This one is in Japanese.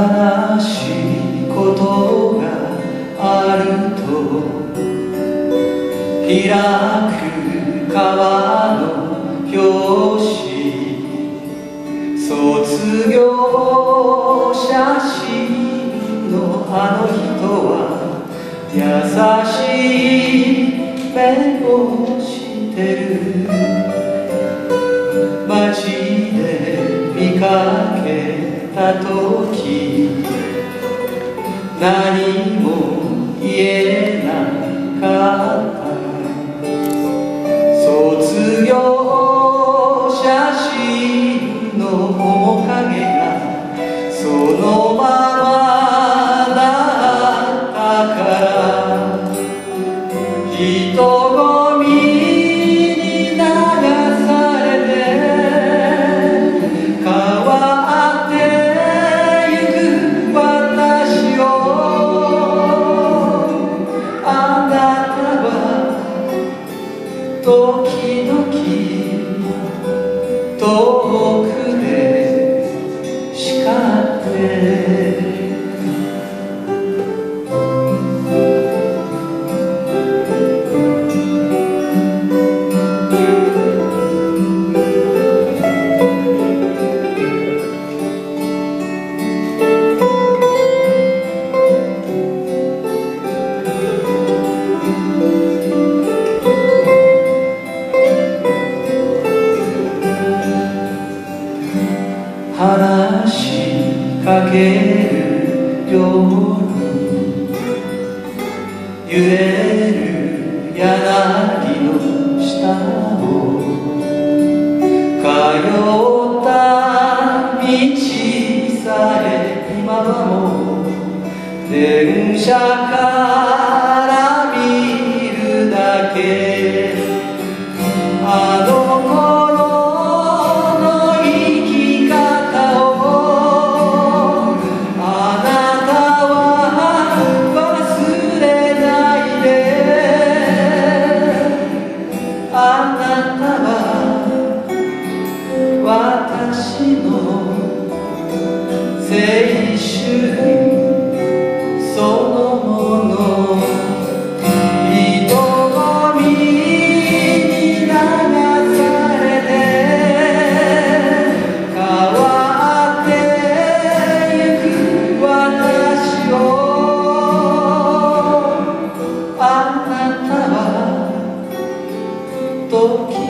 悲しいことがあると開く川の表紙卒業写真のあの人は優しい目をしてる時何も言えなかった。卒業写真の面影がそのままだったから。人混時々話しかけるように揺れる柳の下を通った道さえ今はもう電車から見る。だけは私の青春。時